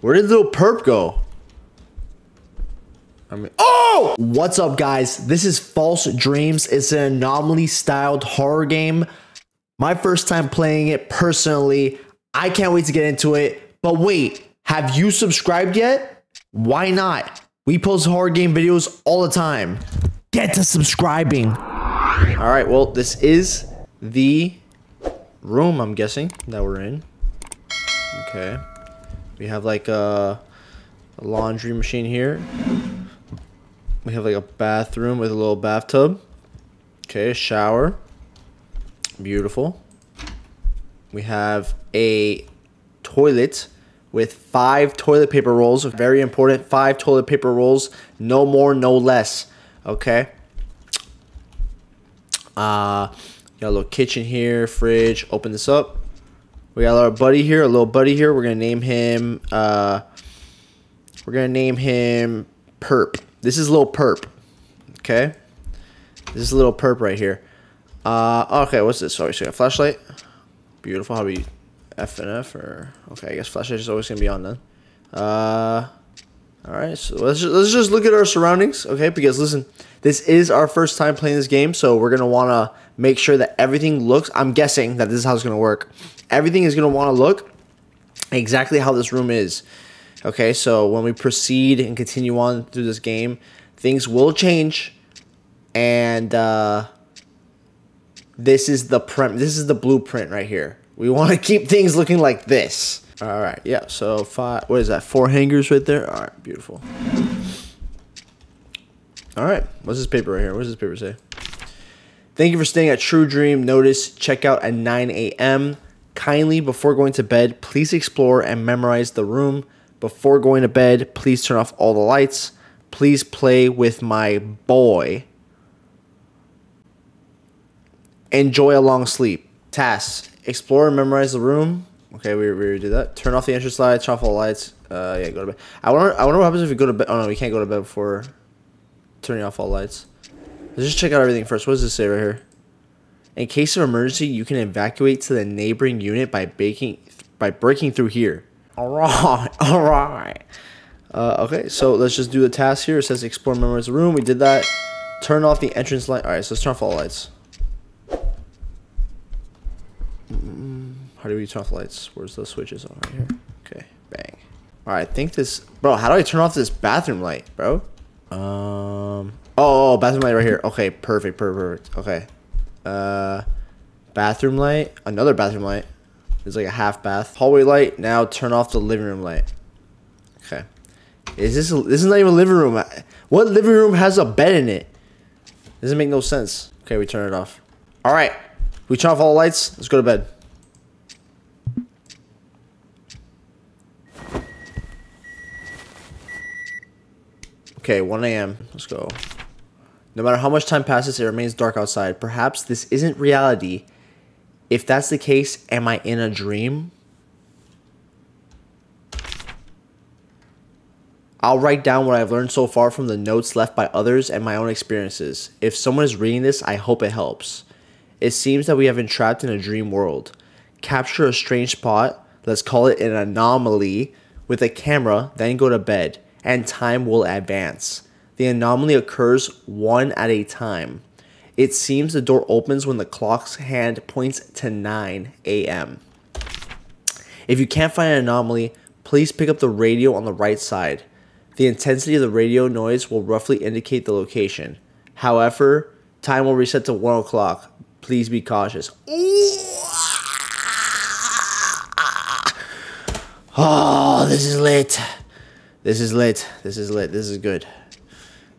Where did little perp go? I mean, oh! What's up, guys? This is False Dreams. It's an anomaly styled horror game. My first time playing it personally. I can't wait to get into it. But wait, have you subscribed yet? Why not? We post horror game videos all the time. Get to subscribing. All right, well, this is the room, I'm guessing, that we're in. Okay. We have like a, a laundry machine here. We have like a bathroom with a little bathtub. Okay, a shower. Beautiful. We have a toilet with five toilet paper rolls. Very important. Five toilet paper rolls. No more, no less. Okay. Uh, got a little kitchen here, fridge. Open this up. We got our buddy here, a little buddy here. We're gonna name him. Uh, we're gonna name him Perp. This is a little Perp. Okay. This is a little Perp right here. Uh, okay. What's this? Sorry, so got flashlight. Beautiful. How we F and F or okay? I guess flashlight is always gonna be on then. Uh, all right. So let's just, let's just look at our surroundings, okay? Because listen, this is our first time playing this game, so we're gonna wanna make sure that everything looks. I'm guessing that this is how it's gonna work. Everything is gonna want to look exactly how this room is. Okay, so when we proceed and continue on through this game, things will change, and uh, this is the prem. This is the blueprint right here. We want to keep things looking like this. All right, yeah. So five. What is that? Four hangers right there. All right, beautiful. All right, what's this paper right here? What does this paper say? Thank you for staying at True Dream. Notice checkout at 9 a.m. Kindly, before going to bed, please explore and memorize the room. Before going to bed, please turn off all the lights. Please play with my boy. Enjoy a long sleep. Tasks. Explore and memorize the room. Okay, we, we did that. Turn off the entrance lights, turn off all the lights. Uh, yeah, go to bed. I wonder, I wonder what happens if we go to bed. Oh, no, we can't go to bed before turning off all lights. Let's just check out everything first. What does this say right here? In case of emergency, you can evacuate to the neighboring unit by baking by breaking through here. All right, all right. Uh, okay, so let's just do the task here. It says explore members room. We did that. Turn off the entrance light. All right, so let's turn off all lights. How do we turn off the lights? Where's the switches on right here? Okay, bang. All right, I think this, bro. How do I turn off this bathroom light, bro? Um. Oh, oh bathroom light right here. Okay, perfect, perfect, perfect. Okay. Uh, bathroom light. Another bathroom light. There's like a half bath. Hallway light. Now turn off the living room light. Okay. Is this this is not even a living room? What living room has a bed in it? Doesn't make no sense. Okay, we turn it off. All right. We turn off all the lights. Let's go to bed. Okay, 1 a.m. Let's go. No matter how much time passes, it remains dark outside. Perhaps this isn't reality. If that's the case, am I in a dream? I'll write down what I've learned so far from the notes left by others and my own experiences. If someone is reading this, I hope it helps. It seems that we have been trapped in a dream world. Capture a strange spot, let's call it an anomaly, with a camera, then go to bed, and time will advance. The anomaly occurs one at a time. It seems the door opens when the clock's hand points to 9 a.m. If you can't find an anomaly, please pick up the radio on the right side. The intensity of the radio noise will roughly indicate the location. However, time will reset to 1 o'clock. Please be cautious. Oh, this is lit. This is lit. This is lit. This is good.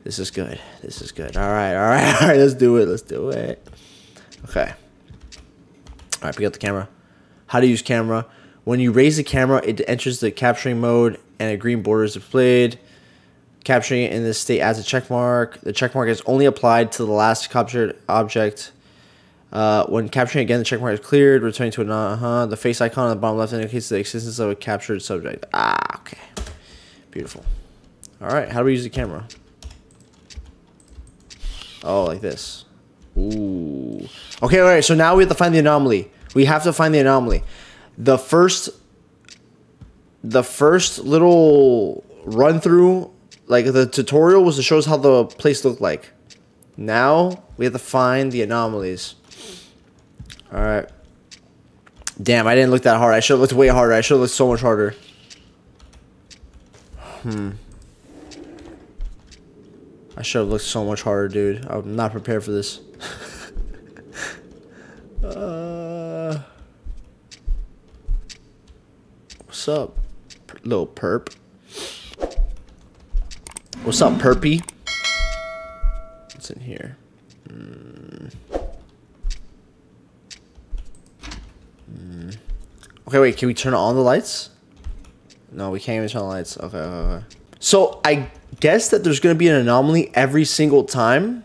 This is good. This is good. All right, all right, all right. Let's do it. Let's do it. Okay. All right, pick up the camera. How to use camera. When you raise the camera, it enters the capturing mode and a green border is displayed. Capturing it in this state adds a check mark. The check mark is only applied to the last captured object. Uh, when capturing again, the check mark is cleared, returning to a uh-huh. The face icon on the bottom left indicates the existence of a captured subject. Ah. Beautiful. All right, how do we use the camera? Oh, like this. Ooh. Okay, all right. So now we have to find the anomaly. We have to find the anomaly. The first the first little run through, like the tutorial was to show us how the place looked like. Now we have to find the anomalies. All right. Damn, I didn't look that hard. I should have looked way harder. I should have looked so much harder. Hmm. I should have looked so much harder, dude. I'm not prepared for this. uh, what's up, little perp? What's up, perpy? What's in here? Mm. Mm. Okay, wait. Can we turn on the lights? No, we can't even turn the lights. Okay, okay, okay. So I guess that there's going to be an anomaly every single time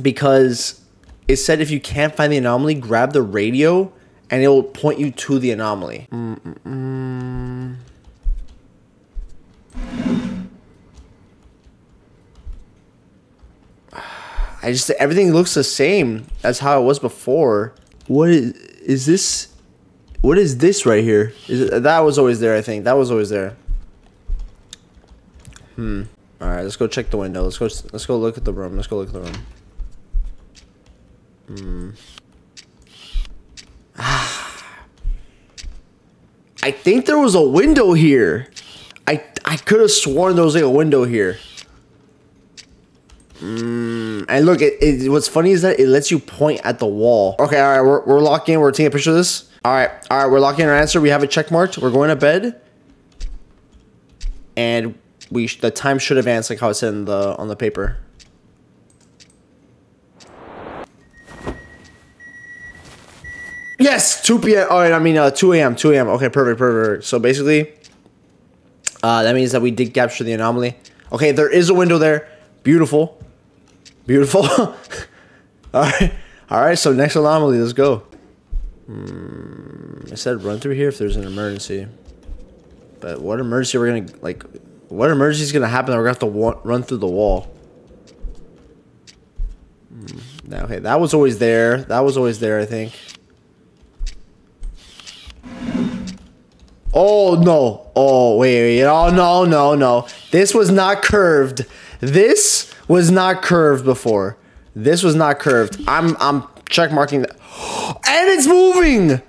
because it said if you can't find the anomaly, grab the radio and it will point you to the anomaly. Mm -mm. I just everything looks the same as how it was before. What is is this? What is this right here? Is it, that was always there? I think that was always there. Hmm. All right, let's go check the window. Let's go. Let's go look at the room. Let's go look at the room. Hmm. Ah. I think there was a window here. I I could have sworn there was like a window here. Mm, and look, it, it, what's funny is that it lets you point at the wall. Okay, all right, we're, we're locking. We're taking a picture of this. All right, all right, we're locking our answer. We have it check marked. We're going to bed, and we the time should advance like how it said in the on the paper. Yes, 2 p.m. All right, I mean uh, 2 a.m. 2 a.m. Okay, perfect, perfect. So basically, uh, that means that we did capture the anomaly. Okay, there is a window there. Beautiful. Beautiful. all right. All right, so next anomaly, let's go. Hmm, I said run through here if there's an emergency. But what emergency we're going to, like, what emergency is going to happen that we're to have to run through the wall? Hmm, okay, that was always there. That was always there, I think. Oh, no. Oh, wait, wait. Oh, no, no, no. This was not curved. This was not curved before. This was not curved. I'm I'm check marking that. And it's moving! And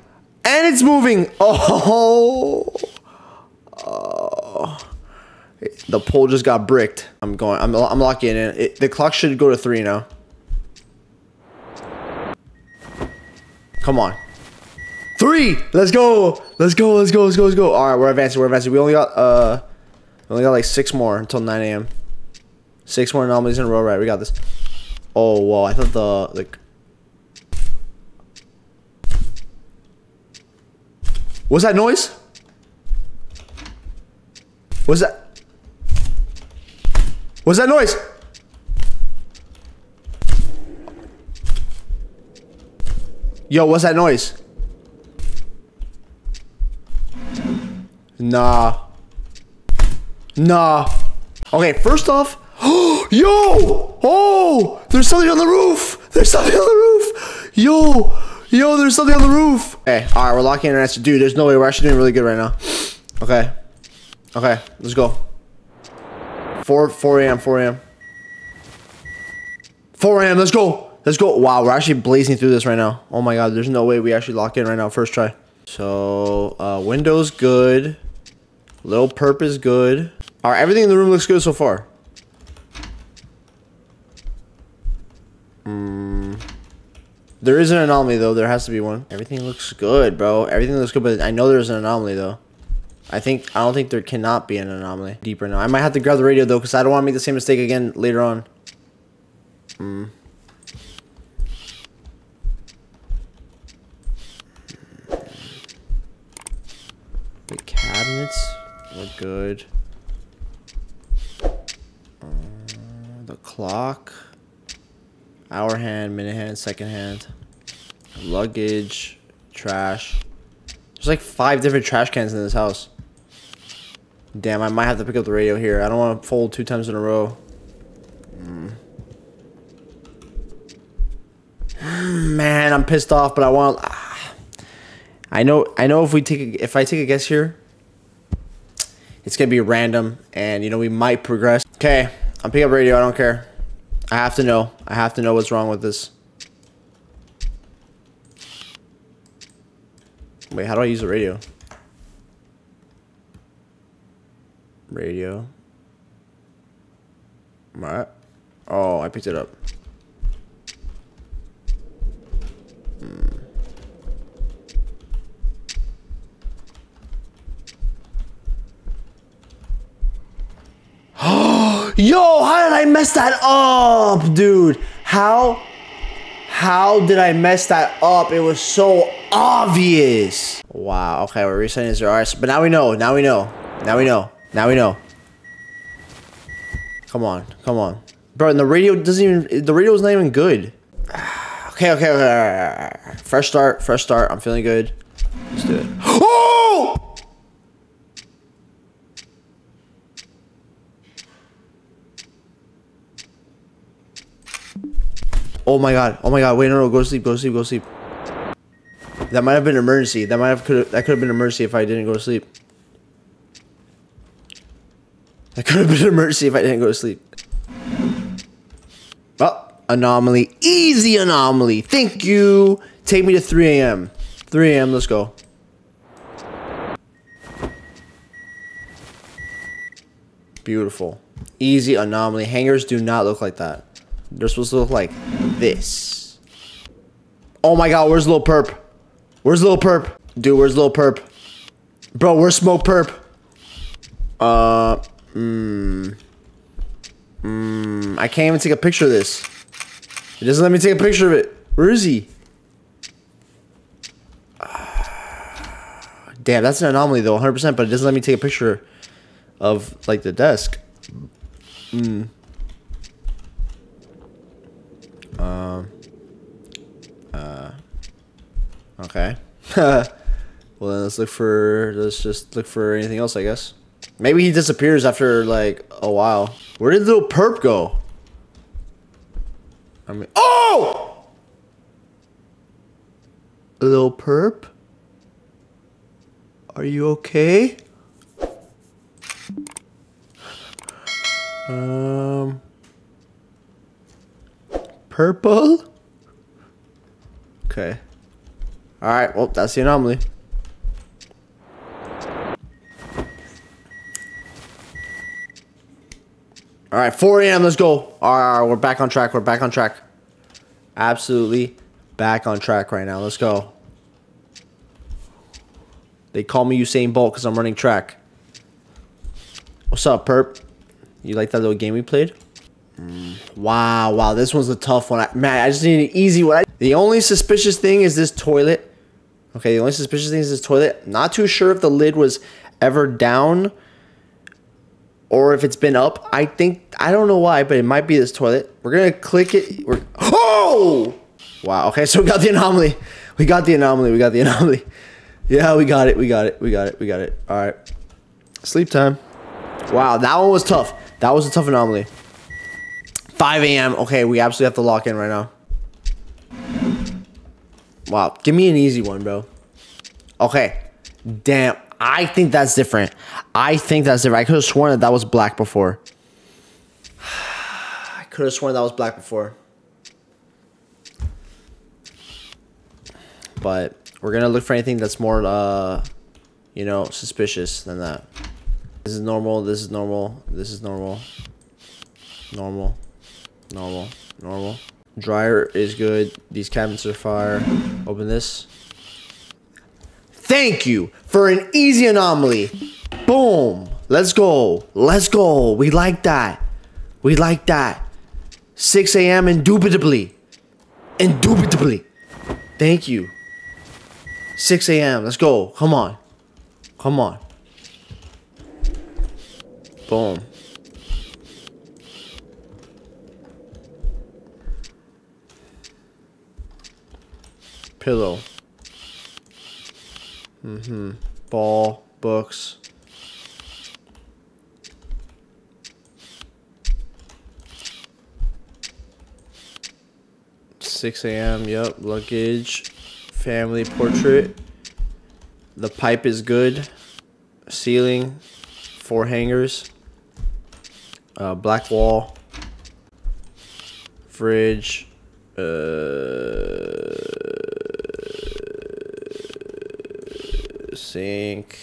it's moving! Oh! oh. The pole just got bricked. I'm going. I'm, I'm locking in. It, the clock should go to three now. Come on. Three! Let's go! Let's go, let's go, let's go, let's go. Alright, we're advancing, we're advancing. We only got, uh, we only got like six more until 9 a.m. Six more anomalies in a row, right? We got this. Oh, whoa. I thought the, like... What's that noise? What's that? What's that noise? Yo, what's that noise? Nah. Nah. Okay, first off, Yo! Oh! There's something on the roof! There's something on the roof! Yo! Yo, there's something on the roof! Okay, alright, we're locking in our answer. Dude, there's no way. We're actually doing really good right now. Okay. Okay, let's go. 4, 4 a.m., 4 a.m. 4 a.m., let's go! Let's go. Wow, we're actually blazing through this right now. Oh my god, there's no way we actually lock in right now. First try. So, uh, Windows good. Little perp is good. Alright, everything in the room looks good so far. Mm. There is an anomaly though. There has to be one. Everything looks good, bro. Everything looks good, but I know there's an anomaly though. I think I don't think there cannot be an anomaly deeper now. I might have to grab the radio though, because I don't want to make the same mistake again later on. Hmm. The cabinets look good. Uh, the clock. Hour hand, minute hand, second hand. Luggage, trash. There's like five different trash cans in this house. Damn, I might have to pick up the radio here. I don't want to fold two times in a row. Mm. Man, I'm pissed off, but I want. Ah. I know. I know. If we take, a, if I take a guess here, It's gonna be random, and you know we might progress. Okay, I'm picking up radio. I don't care. I have to know. I have to know what's wrong with this. Wait, how do I use the radio? Radio. Alright. Oh, I picked it up. Hmm. Yo, how did I mess that up, dude? How? How did I mess that up? It was so obvious. Wow. Okay, we're resetting zero hours, but now we know. Now we know. Now we know. Now we know. Come on, come on, bro. And the radio doesn't even. The radio is not even good. okay, okay, okay. Fresh start. Fresh start. I'm feeling good. Let's do it. Oh! Oh my god. Oh my god. Wait, no, no. Go sleep. Go sleep. Go sleep. That might have been an emergency. That might have could that could have been an emergency if I didn't go to sleep. That could have been an emergency if I didn't go to sleep. Oh, anomaly. Easy anomaly. Thank you. Take me to 3 a.m. 3 a.m. Let's go. Beautiful. Easy anomaly. Hangers do not look like that. They're supposed to look like this. Oh my god, where's little Perp? Where's little Perp? Dude, where's little Perp? Bro, where's Smoke Perp? Uh, mmm. Mmm. I can't even take a picture of this. It doesn't let me take a picture of it. Where is he? Damn, that's an anomaly though, 100%, but it doesn't let me take a picture of, like, the desk. Hmm. Um. Uh. Okay. well, then let's look for. Let's just look for anything else, I guess. Maybe he disappears after like a while. Where did little perp go? I mean, oh! Little perp? Are you okay? Um purple? Okay. Alright, well, that's the anomaly. Alright, 4 a.m., let's go. Alright, we're back on track, we're back on track. Absolutely back on track right now, let's go. They call me Usain Bolt because I'm running track. What's up, perp? You like that little game we played? Mm. Wow, wow, this one's a tough one. I, man, I just need an easy one. The only suspicious thing is this toilet. Okay, the only suspicious thing is this toilet. Not too sure if the lid was ever down or if it's been up. I think, I don't know why, but it might be this toilet. We're to click it. We're, oh! Wow, okay, so we got the anomaly. We got the anomaly. We got the anomaly. Yeah, we got it. We got it. We got it. We got it. All right. Sleep time. Wow, that one was tough. That was a tough anomaly. 5 a.m. Okay, we absolutely have to lock in right now. Wow, give me an easy one, bro. Okay. Damn, I think that's different. I think that's different. I could have sworn that that was black before. I could have sworn that was black before. But we're going to look for anything that's more, uh, you know, suspicious than that. This is normal. This is normal. This is normal. Normal. Normal. Normal. Dryer is good. These cabinets are fire. Open this. Thank you for an easy anomaly. Boom. Let's go. Let's go. We like that. We like that. 6 a.m. indubitably. Indubitably. Thank you. 6 a.m. Let's go. Come on. Come on. Boom. Pillow. Mm-hmm. Ball. Books. Six a.m. Yep. Luggage. Family portrait. The pipe is good. Ceiling. four hangers. Uh, black wall. Fridge. Uh, sink.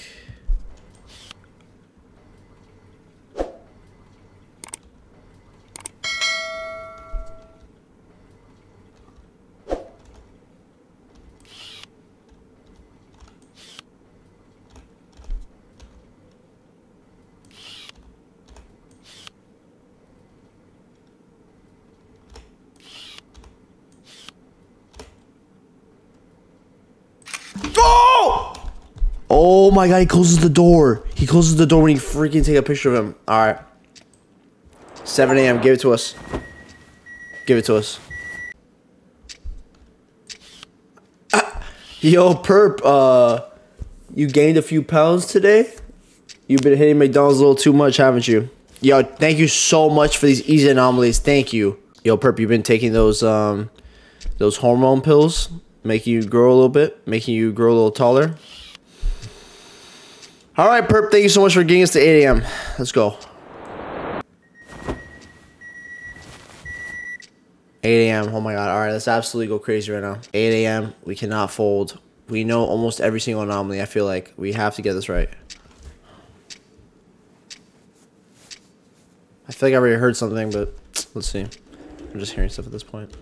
Oh my god, he closes the door. He closes the door when you freaking take a picture of him. Alright. 7 a.m. Give it to us. Give it to us. Yo, Perp, uh, you gained a few pounds today? You've been hitting McDonald's a little too much, haven't you? Yo, thank you so much for these easy anomalies. Thank you. Yo, Perp, you've been taking those, um, those hormone pills, making you grow a little bit, making you grow a little taller. All right, Perp, thank you so much for getting us to 8 a.m. Let's go. 8 a.m. Oh my god. All right, let's absolutely go crazy right now. 8 a.m. We cannot fold. We know almost every single anomaly. I feel like we have to get this right. I feel like I already heard something, but let's see. I'm just hearing stuff at this point.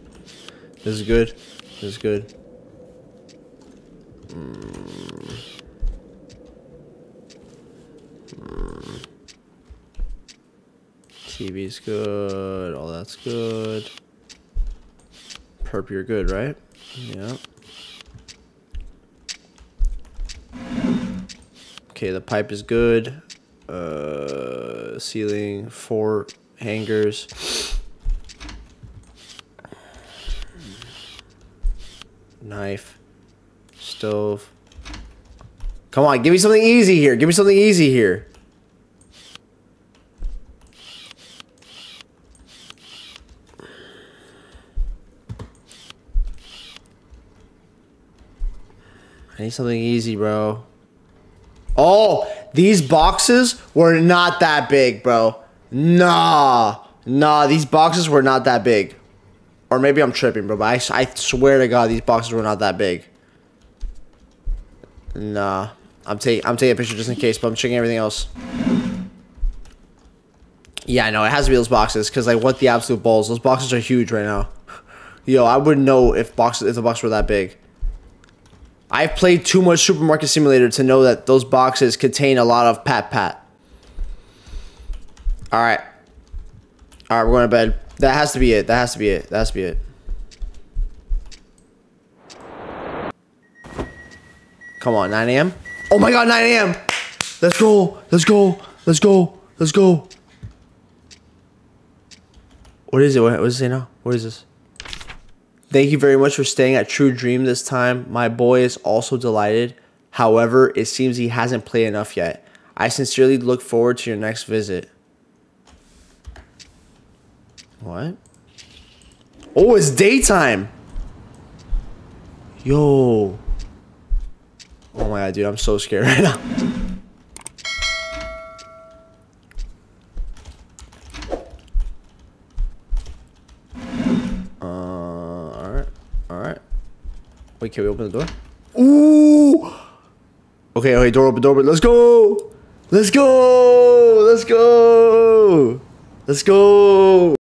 This is good. This is good. Mm. TV's good. All that's good. Perp, you're good, right? Yeah. Okay, the pipe is good. Uh, ceiling, four hangers. Knife. Stove. Come on, give me something easy here. Give me something easy here. I need something easy, bro. Oh, these boxes were not that big, bro. Nah. Nah, these boxes were not that big. Or maybe I'm tripping, bro, but I, I swear to God, these boxes were not that big. Nah. I'm, taking I'm taking a picture just in case, but I'm checking everything else. Yeah, I know. it has to be those boxes, because, like, what the absolute balls? Those boxes are huge right now. Yo, I wouldn't know if boxes if the boxes were that big. I've played too much Supermarket Simulator to know that those boxes contain a lot of pat pat. Alright. Alright, we're going to bed. That has to be it. That has to be it. That has to be it. Come on, 9 a.m.? Oh my god, 9 a.m. Let's go. Let's go. Let's go. Let's go. What is it? What, does it now? What is this? Thank you very much for staying at True Dream this time. My boy is also delighted. However, it seems he hasn't played enough yet. I sincerely look forward to your next visit. What? Oh, it's daytime. Yo. Oh my god, dude, I'm so scared right now. Uh, alright. Alright. Wait, can we open the door? Ooh! Okay, okay, door open, door open. Let's go! Let's go! Let's go! Let's go!